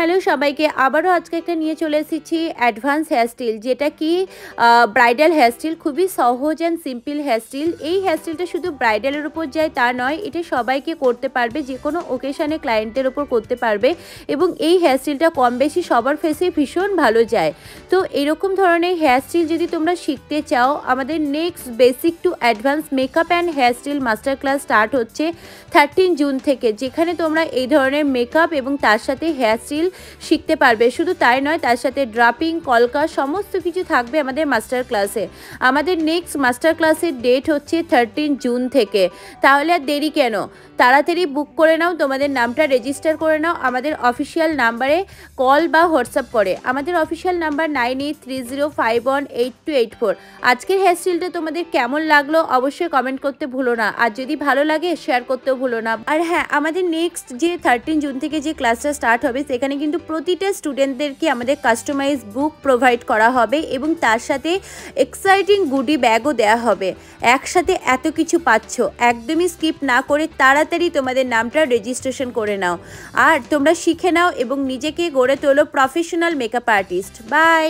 Hello সবাইকে, আবারও আজকে একটা নিয়ে চলে এসেছি অ্যাডভান্স হেয়ার স্টিল যেটা কি ব্রাইডাল হেয়ার স্টিল খুবই সহজ অ্যান্ড সিম্পল হেয়ার স্টিল এই হেয়ার স্টিলটা শুধু ব্রাইডালের উপর যায় তা নয়, এটা সবাইকে করতে পারবে, যে কোনো ওকেশানে ক্লায়েন্টের ওপর করতে পারবে এবং এই হেয়ার স্টিলটা কম বেশি সবার ফেসে ভীষণ ভালো যায়। তো এরকম ধরনের হেয়ার স্টিল যদি তোমরা শিখতে চাও, আমাদের next basic to advance makeup and hair style master class start হচ্ছে থার্টিন জুন থেকে, যেখানে তোমরা এই ধরনের মেকআপ এবং তার সাথে হেয়ার স্টিল শিখতে পারবে। শুধু তাই নয়, তার সাথে ড্রাপিং, কলকা, সমস্ত কিছু থাকবে আমাদের মাস্টার ক্লাসে। আমাদের নেক্সট মাস্টার ক্লাসের ডেট হচ্ছে থার্টিন জুন থেকে। তাহলে আর দেরি কেন? তাড়াতাড়ি বুক করে নাও, তোমাদের নামটা রেজিস্টার করে নাও, আমাদের অফিসিয়াল নাম্বারে কল বা হোয়াটসঅ্যাপ করে। আমাদের official number nine eight three zero five one eight two eight four আজকের হেয়ার স্টাইলটা তোমাদের কেমন লাগল অবশ্যই কমেন্ট করতে ভুলো না। আর যদি ভালো লাগে শেয়ার করতেও ভুলো না। আর হ্যাঁ আমাদের নেক্সট যে থার্টিন জুন থেকে যে ক্লাসটা স্টার্ট হবে, সেখানে কিন্তু প্রতিটা স্টুডেন্টদেরকে আমাদের কাস্টমাইজ বুক প্রোভাইড করা হবে এবং তার সাথে এক্সাইটিং গুডি ব্যাগও দেওয়া হবে। একসাথে এত কিছু পাচ্ছ, একদমই স্কিপ না করে তাড়াতাড়ি তোমাদের নামটা রেজিস্ট্রেশন করে নাও। আর তোমরা শিখে নাও এবং নিজেকে গড়ে তোলো প্রফেশনাল মেকআপ আর্টিস্ট বাই